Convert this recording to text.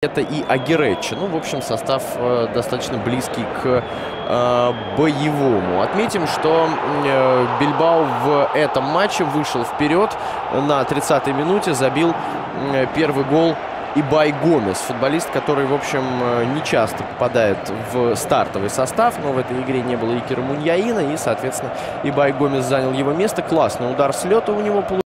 Это и Агиречи. Ну, в общем, состав э, достаточно близкий к э, боевому. Отметим, что э, Бильбао в этом матче вышел вперед на 30-й минуте, забил э, первый гол Ибай Гомес. Футболист, который, в общем, э, не часто попадает в стартовый состав, но в этой игре не было Икера Муньяина, и, соответственно, Ибай Гомес занял его место. Классный удар с лета у него получился.